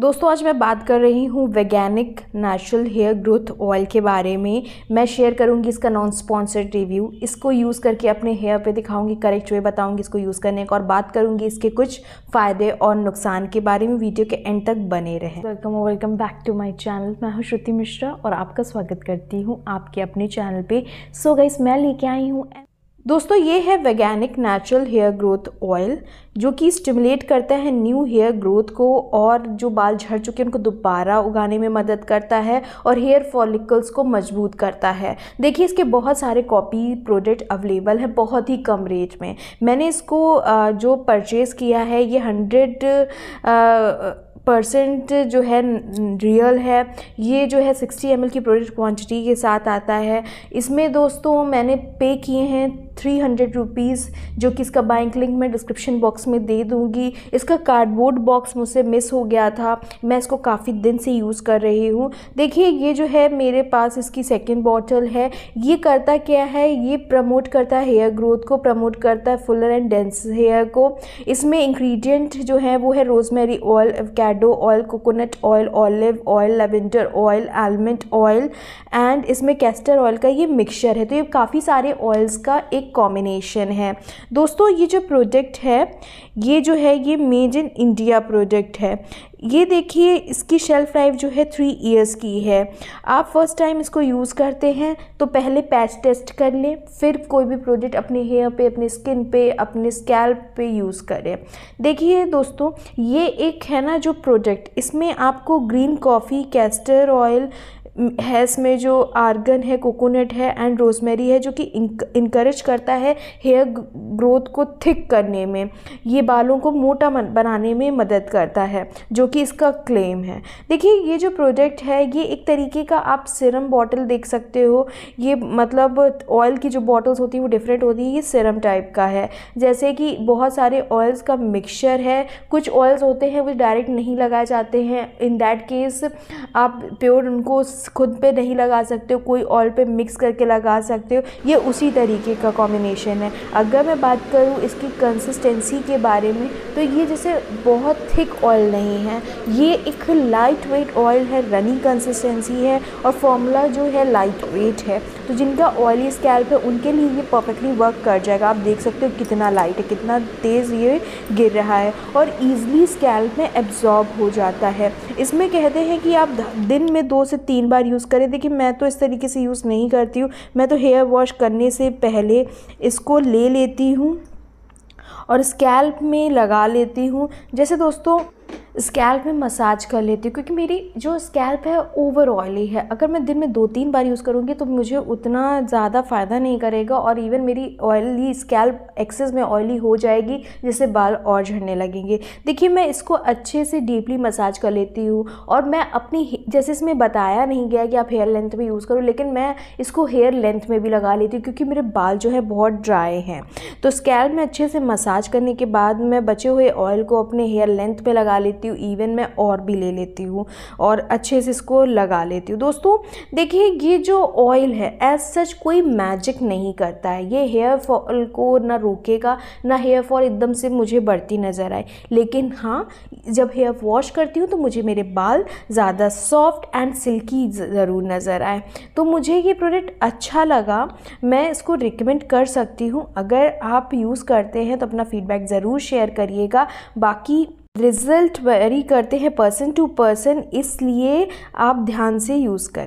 दोस्तों, आज मैं बात कर रही हूँ वैज्ञानिक नेचुरल हेयर ग्रोथ ऑयल के बारे में। मैं शेयर करूँगी इसका नॉन स्पॉन्सर्ड रिव्यू इसको यूज़ करके अपने हेयर पे दिखाऊँगी करेक्ट वे बताऊँगी इसको यूज़ करने का और बात करूँगी इसके कुछ फ़ायदे और नुकसान के बारे में। वीडियो के एंड तक बने रहें। Welcome welcome back to my channel मैं हूँ श्रुति मिश्रा और आपका स्वागत करती हूँ आपके अपने चैनल पर सो गाइस मैं लेके आई हूँ दोस्तों, ये है वैज्ञानिक नेचुरल हेयर ग्रोथ ऑयल जो कि स्टिमुलेट करता है न्यू हेयर ग्रोथ को और जो बाल झड़ चुके हैं, उनको दोबारा उगाने में मदद करता है और हेयर फॉलिकल्स को मज़बूत करता है। देखिए, इसके बहुत सारे कॉपी प्रोडक्ट अवेलेबल हैं बहुत ही कम रेट में। मैंने इसको जो परचेज़ किया है, ये हंड्रेड परसेंट जो है रियल है, ये जो है सिक्सटी एम की प्रोडक्ट क्वांटिटी के साथ आता है। इसमें दोस्तों मैंने पे किए हैं थ्री हंड्रेड रुपीज़ जो कि इसका बाइंक लिंक मैं डिस्क्रिप्शन बॉक्स में दे दूँगी। इसका कार्डबोर्ड बॉक्स मुझसे मिस हो गया था। मैं इसको काफ़ी दिन से यूज़ कर रही हूँ। देखिए, ये जो है मेरे पास इसकी सेकेंड बॉटल है। ये करता क्या है? ये प्रमोट करता है हेयर ग्रोथ को प्रमोट करता है फुलर एंड डेंस हेयर को। इसमें इंग्रेडिएंट जो है वो है rosemary oil avocado oil coconut oil olive oil lavender oil almond oil and इसमें कैस्टर ऑयल का ये मिक्सचर है। तो ये काफ़ी सारे ऑयल्स का एक कॉम्बिनेशन है। दोस्तों, ये जो प्रोडक्ट है, ये जो है, ये मेड इन इंडिया प्रोडक्ट है। ये देखिए, इसकी शेल्फ़ लाइफ जो है थ्री इयर्स की है। आप फ़र्स्ट टाइम इसको यूज़ करते हैं तो पहले पैच टेस्ट कर लें, फिर कोई भी प्रोडक्ट अपने हेयर पे, अपने स्किन पे, अपने स्कैल्प पे यूज़ करें। देखिए दोस्तों, ये एक है ना जो प्रोडक्ट इसमें आपको ग्रीन कॉफ़ी कैस्टर ऑयल है में जो आर्गन है, कोकोनट है एंड रोजमेरी है जो कि इंकरेज करता है हेयर ग्रोथ को थिक करने में। ये बालों को मोटा बनाने में मदद करता है, जो कि इसका क्लेम है। देखिए, ये जो प्रोडक्ट है, ये एक तरीके का आप सिरम बॉटल देख सकते हो। ये मतलब ऑयल की जो बॉटल्स होती हैं, वो डिफरेंट होती है, ये सिरम टाइप का है। जैसे कि बहुत सारे ऑयल्स का मिक्सचर है, कुछ ऑयल्स होते हैं, वो डायरेक्ट नहीं लगाए जाते हैं। इन दैट केस आप प्योर उनको खुद पे नहीं लगा सकते हो, कोई ऑयल पे मिक्स करके लगा सकते हो, ये उसी तरीके का कॉम्बिनेशन है। अगर मैं बात करूँ इसकी कंसिस्टेंसी के बारे में तो ये जैसे बहुत थिक ऑयल नहीं है। ये एक लाइट वेट ऑयल है रनी कंसिस्टेंसी है और फॉर्मूला जो है लाइट वेट है। तो जिनका ऑयली स्कैल्प है, उनके लिए ये परफेक्टली वर्क कर जाएगा। आप देख सकते हो कितना लाइट है, कितना तेज़ ये गिर रहा है और ईज़िली स्कैल्प में एब्जॉर्ब हो जाता है। इसमें कहते हैं कि आप दिन में दो से तीन बार यूज़ करें। देखिए, मैं तो इस तरीके से यूज़ नहीं करती हूँ। मैं तो हेयर वॉश करने से पहले इसको ले लेती हूँ और स्कैल्प में लगा लेती हूँ। जैसे दोस्तों स्कैल्प में मसाज कर लेती हूँ, क्योंकि मेरी जो स्कैल्प है ओवर ऑयली है। अगर मैं दिन में दो तीन बार यूज़ करूँगी तो मुझे उतना ज़्यादा फ़ायदा नहीं करेगा और इवन मेरी ऑयली स्कैल्प एक्सेस में ऑयली हो जाएगी, जिससे बाल और झड़ने लगेंगे। देखिए, मैं इसको अच्छे से डीपली मसाज कर लेती हूँ और मैं अपनी जैसे इसमें बताया नहीं गया कि आप हेयर लेंथ में यूज़ करो, लेकिन मैं इसको हेयर लेंथ में भी लगा लेती हूँ, क्योंकि मेरे बाल जो है बहुत ड्राई हैं। तो स्कैल्प में अच्छे से मसाज करने के बाद मैं बचे हुए ऑयल को अपने हेयर लेंथ में लगा लेती हूँ इवन मैं और भी ले लेती हूँ और अच्छे से इसको लगा लेती हूँ। दोस्तों, देखिए, ये जो ऑयल है एज सच कोई मैजिक नहीं करता है। ये हेयर फॉल को ना रोकेगा, ना हेयर फॉल एकदम से मुझे बढ़ती नज़र आए। लेकिन हाँ जब हेयर वॉश करती हूँ तो मुझे मेरे बाल ज़्यादा सॉफ्ट एंड सिल्की ज़रूर नज़र आए। तो मुझे ये प्रोडक्ट अच्छा लगा, मैं इसको रिकमेंड कर सकती हूँ। अगर आप यूज़ करते हैं तो अपना फीडबैक ज़रूर शेयर करिएगा। बाकी रिज़ल्ट वेरी करते हैं पर्सन टू पर्सन इसलिए आप ध्यान से यूज़ करें।